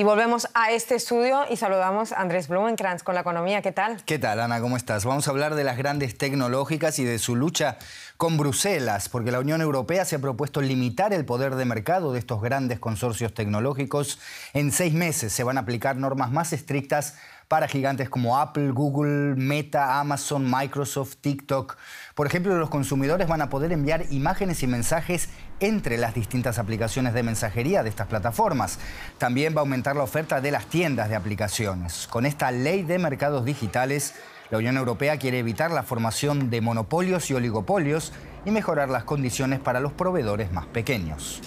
Y volvemos a este estudio y saludamos a Andrés Blumenkrantz con la economía. ¿Qué tal? ¿Qué tal, Ana? ¿Cómo estás? Vamos a hablar de las grandes tecnológicas y de su lucha con Bruselas, porque la Unión Europea se ha propuesto limitar el poder de mercado de estos grandes consorcios tecnológicos. En seis meses se van a aplicar normas más estrictas para gigantes como Apple, Google, Meta, Amazon, Microsoft, TikTok. Por ejemplo, los consumidores van a poder enviar imágenes y mensajes entre las distintas aplicaciones de mensajería de estas plataformas. También va a aumentar la oferta de las tiendas de aplicaciones. Con esta ley de mercados digitales, la Unión Europea quiere evitar la formación de monopolios y oligopolios y mejorar las condiciones para los proveedores más pequeños.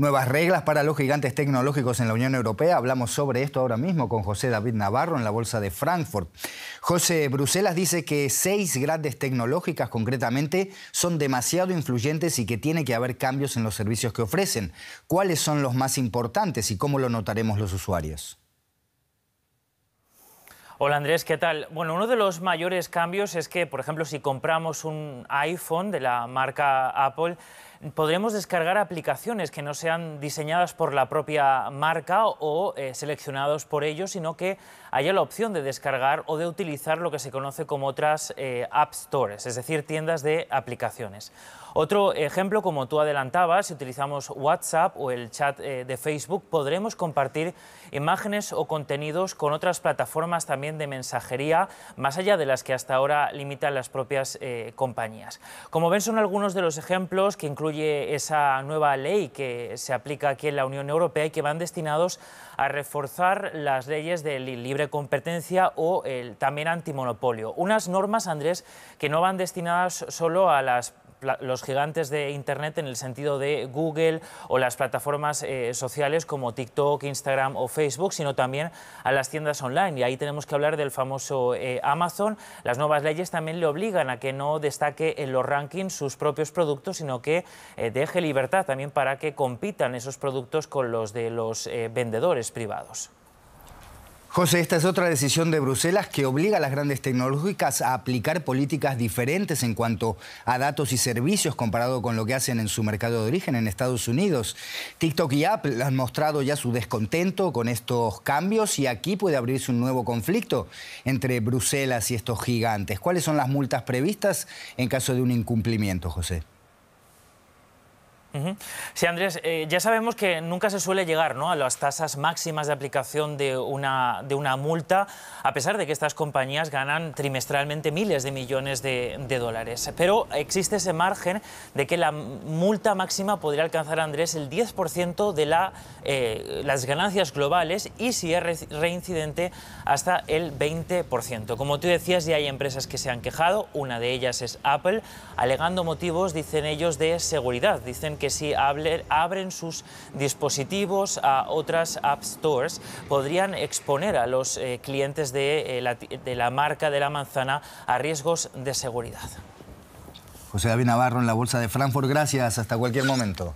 Nuevas reglas para los gigantes tecnológicos en la Unión Europea. Hablamos sobre esto ahora mismo con José David Navarro en la Bolsa de Frankfurt. José, Bruselas dice que seis grandes tecnológicas concretamente son demasiado influyentes y que tiene que haber cambios en los servicios que ofrecen. ¿Cuáles son los más importantes y cómo lo notaremos los usuarios? Hola Andrés, ¿qué tal? Bueno, uno de los mayores cambios es que, por ejemplo, si compramos un iPhone de la marca Apple, podremos descargar aplicaciones que no sean diseñadas por la propia marca o eh, seleccionados por ellos, sino que haya la opción de descargar o de utilizar lo que se conoce como otras eh, App Stores, es decir, tiendas de aplicaciones. Otro ejemplo, como tú adelantabas, si utilizamos WhatsApp o el chat eh, de Facebook, podremos compartir imágenes o contenidos con otras plataformas también de mensajería, más allá de las que hasta ahora limitan las propias compañías. Como ven, son algunos de los ejemplos que incluyen esa nueva ley que se aplica aquí en la Unión Europea y que van destinados a reforzar las leyes de libre competencia o el, también antimonopolio. Unas normas, Andrés, que no van destinadas solo a las los gigantes de Internet en el sentido de Google o las plataformas eh, sociales como TikTok, Instagram o Facebook, sino también a las tiendas online. Y ahí tenemos que hablar del famoso eh, Amazon. Las nuevas leyes también le obligan a que no destaque en los rankings sus propios productos, sino que eh, deje libertad también para que compitan esos productos con los de los vendedores privados. José, esta es otra decisión de Bruselas que obliga a las grandes tecnológicas a aplicar políticas diferentes en cuanto a datos y servicios comparado con lo que hacen en su mercado de origen en Estados Unidos. TikTok y Apple han mostrado ya su descontento con estos cambios y aquí puede abrirse un nuevo conflicto entre Bruselas y estos gigantes. ¿Cuáles son las multas previstas en caso de un incumplimiento, José? Sí, Andrés, eh, ya sabemos que nunca se suele llegar ¿no? a las tasas máximas de aplicación de una, de una multa, a pesar de que estas compañías ganan trimestralmente miles de millones de, dólares. Pero existe ese margen de que la multa máxima podría alcanzar, Andrés, el 10% de la, eh, las ganancias globales y, si es reincidente, hasta el 20%. Como tú decías, ya hay empresas que se han quejado, una de ellas es Apple, alegando motivos, dicen ellos, de seguridad. Dicen que si abren sus dispositivos a otras App Stores, podrían exponer a los eh, clientes de, eh, la, de la marca de la manzana a riesgos de seguridad. José David Navarro en la Bolsa de Frankfurt, gracias, hasta cualquier momento.